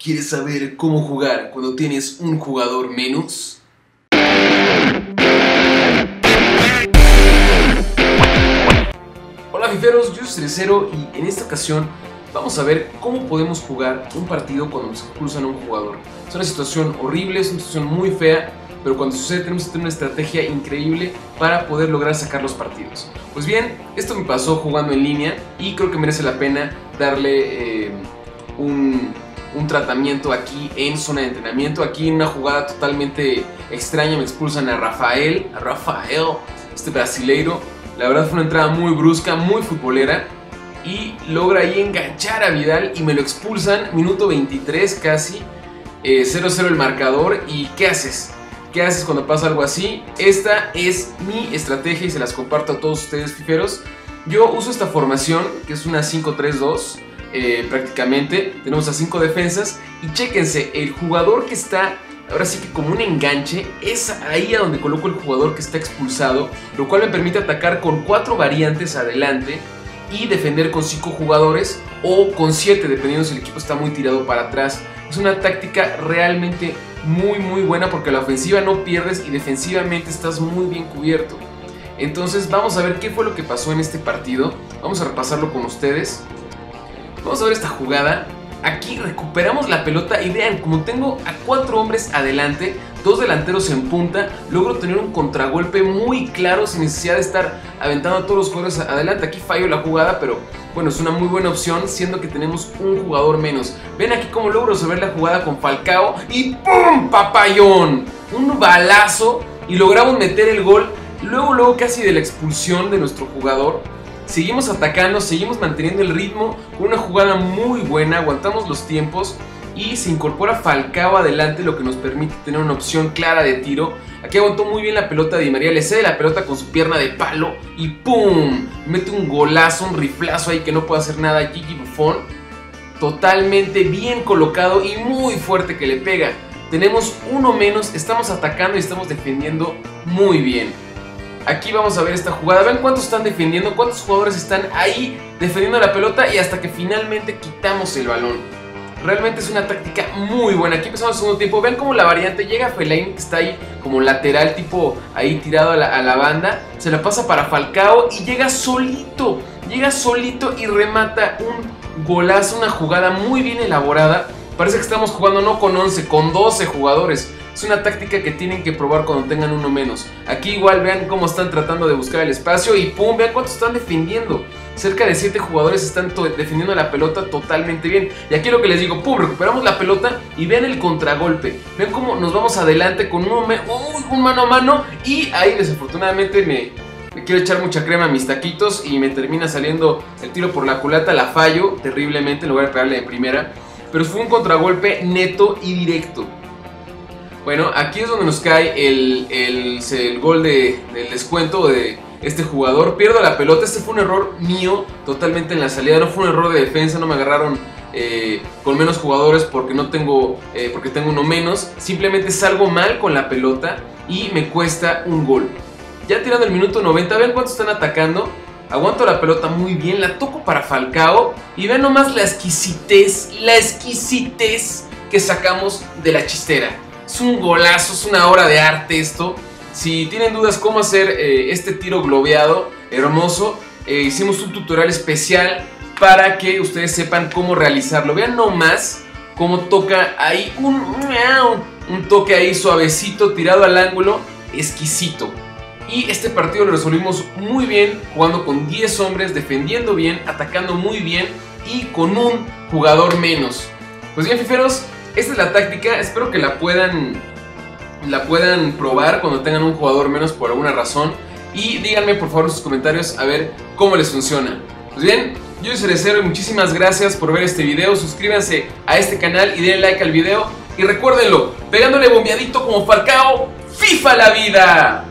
¿Quieres saber cómo jugar cuando tienes un jugador menos? Hola fiferos, yo soy Cerecero y en esta ocasión vamos a ver cómo podemos jugar un partido cuando nos expulsan a un jugador. Es una situación horrible, es una situación muy fea, pero cuando sucede tenemos que tener una estrategia increíble para poder lograr sacar los partidos. Pues bien, esto me pasó jugando en línea y creo que merece la pena darle eh, un, un tratamiento aquí en zona de entrenamiento. Aquí en una jugada totalmente extraña me expulsan a Rafael, a Rafael, este brasileiro. La verdad fue una entrada muy brusca, muy futbolera. Y logra ahí enganchar a Vidal y me lo expulsan. Minuto 23 casi. 0-0 eh, el marcador. ¿Y qué haces? ¿Qué haces cuando pasa algo así? Esta es mi estrategia y se las comparto a todos ustedes fiferos. Yo uso esta formación que es una 5-3-2 eh, prácticamente. Tenemos a 5 defensas y chéquense, el jugador que está ahora sí que como un enganche, es ahí a donde coloco el jugador que está expulsado, lo cual me permite atacar con cuatro variantes adelante y defender con cinco jugadores o con siete, dependiendo si el equipo está muy tirado para atrás. Es una táctica realmente muy muy buena porque la ofensiva no pierdes y defensivamente estás muy bien cubierto. Entonces vamos a ver qué fue lo que pasó en este partido. Vamos a repasarlo con ustedes. Vamos a ver esta jugada. Aquí recuperamos la pelota y vean, como tengo a cuatro hombres adelante, dos delanteros en punta, logro tener un contragolpe muy claro sin necesidad de estar aventando a todos los jugadores adelante. Aquí fallo la jugada, pero bueno, es una muy buena opción, siendo que tenemos un jugador menos. Ven aquí cómo logro resolver la jugada con Falcao y ¡pum! ¡Papayón! Un balazo y logramos meter el gol. Luego, luego casi de la expulsión de nuestro jugador Seguimos atacando, seguimos manteniendo el ritmo una jugada muy buena, aguantamos los tiempos y se incorpora Falcao adelante, lo que nos permite tener una opción clara de tiro. Aquí aguantó muy bien la pelota de María, le cede la pelota con su pierna de palo y ¡pum! Mete un golazo, un riflazo ahí que no puede hacer nada Gigi Buffon. Totalmente bien colocado y muy fuerte que le pega. Tenemos uno menos, estamos atacando y estamos defendiendo muy bien. Aquí vamos a ver esta jugada. Ven cuántos están defendiendo, cuántos jugadores están ahí defendiendo la pelota y hasta que finalmente quitamos el balón. Realmente es una táctica muy buena. Aquí empezamos el segundo tiempo. Ven cómo la variante llega Fellaini que está ahí como lateral, tipo ahí tirado a la, a la banda. Se la pasa para Falcao y llega solito. Llega solito y remata un golazo, una jugada muy bien elaborada. Parece que estamos jugando no con 11, con 12 jugadores. Es una táctica que tienen que probar cuando tengan uno menos. Aquí igual vean cómo están tratando de buscar el espacio y pum, vean cuánto están defendiendo. Cerca de 7 jugadores están defendiendo la pelota totalmente bien. Y aquí lo que les digo, pum, recuperamos la pelota y vean el contragolpe. Vean cómo nos vamos adelante con un, un mano a mano y ahí desafortunadamente me, quiero echar mucha crema a mis taquitos y me termina saliendo el tiro por la culata, la fallo terriblemente en lugar de pegarle de primera. Pero fue un contragolpe neto y directo. Bueno, aquí es donde nos cae el, el, gol de, del descuento de este jugador. Pierdo la pelota, este fue un error mío totalmente en la salida, no fue un error de defensa, no me agarraron eh, con menos jugadores porque no tengo, eh, porque tengo uno menos. Simplemente salgo mal con la pelota y me cuesta un gol. Ya tirando el minuto 90, vean cuánto están atacando. Aguanto la pelota muy bien, la toco para Falcao y vean nomás la exquisitez, la exquisitez que sacamos de la chistera. Es un golazo, es una obra de arte esto. Si tienen dudas cómo hacer eh, este tiro globeado hermoso, eh, hicimos un tutorial especial para que ustedes sepan cómo realizarlo. Vean nomás cómo toca ahí un, un toque ahí suavecito, tirado al ángulo, exquisito. Y este partido lo resolvimos muy bien, jugando con 10 hombres, defendiendo bien, atacando muy bien y con un jugador menos. Pues bien, fiferos, esta es la táctica, espero que la puedan, la puedan probar cuando tengan un jugador menos por alguna razón. Y díganme por favor en sus comentarios a ver cómo les funciona. Pues bien, yo soy Cerecero y muchísimas gracias por ver este video. Suscríbanse a este canal y denle like al video. Y recuérdenlo, pegándole bombeadito como Falcao, FIFA la vida.